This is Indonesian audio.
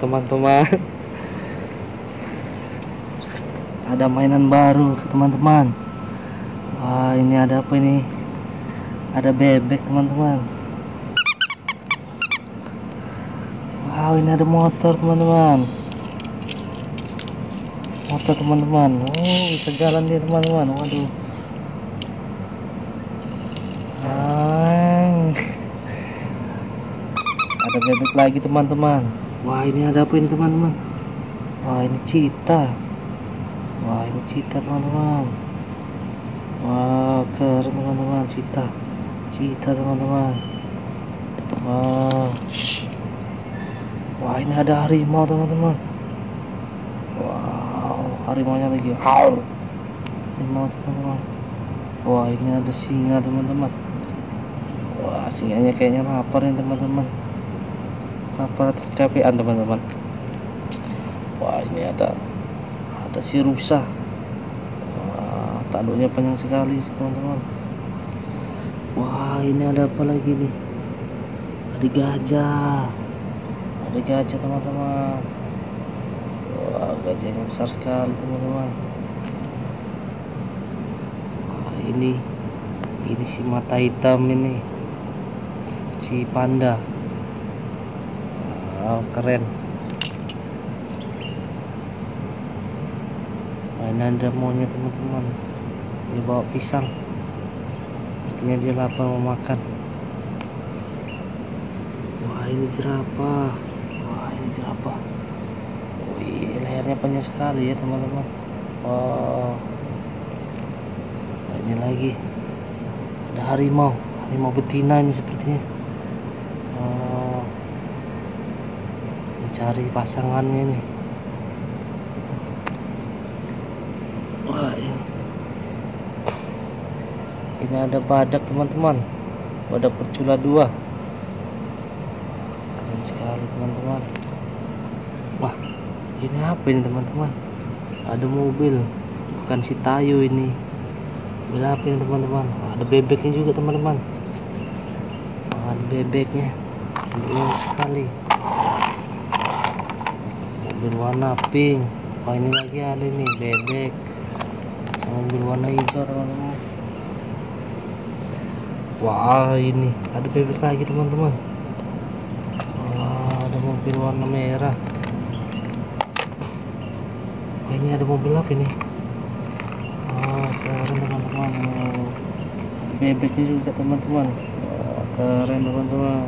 teman-teman. Ada mainan baru teman-teman. Wah ini ada apa ini? Ada bebek teman-teman. Wow ini ada motor teman-teman. Motor teman-teman. Oh bisa jalan dia teman-teman. Waduh. Ang. Ada bebek lagi teman-teman. Wah ini ada apa ini teman-teman? Wah ini cita. Wah ini cita teman-teman. Wah keren teman-teman. Cita. Cita teman-teman. Wah. Wah ini ada harimau teman-teman. Wow harimaunya lagi. Haur. harimau teman-teman. Wah ini ada singa teman-teman. Wah singanya kayaknya lapar nih teman-teman atau kecapean teman-teman? Wah ini ada ada si rusa. Wah tanduknya panjang sekali teman-teman. Wah ini ada apa lagi nih? Ada gajah. Ada gajah teman-teman. Wah gajahnya besar sekali teman-teman. Ini ini si mata hitam ini. Si panda wow keren. Ini ada maunya teman-teman. Dia bawa pisang. Sepertinya dia lapar mau makan. Wah ini jerapah. Wah ini jerapah. Wih lehernya panjang sekali ya teman-teman. Wow. Nah, ini lagi. Ada harimau. Harimau betina ini sepertinya oh, mencari pasangannya ini. Wah ini. Ini ada badak teman-teman. Badak bercula dua. Keren sekali teman-teman. Wah ini apa ini teman-teman? Ada mobil. Bukan si Tayo ini. Mobil apa ini teman-teman? Ada bebeknya juga teman-teman. Ada bebeknya. Keren sekali mobil warna pink. Wah ini lagi ada nih bebek. Sama mobil warna hijau teman-teman. Wah ini. Ada bebek lagi teman-teman. Wah ada mobil warna merah. Wah ini ada mobil apa ini? Wah keren teman-teman. Oh, bebeknya juga teman-teman. Keren teman-teman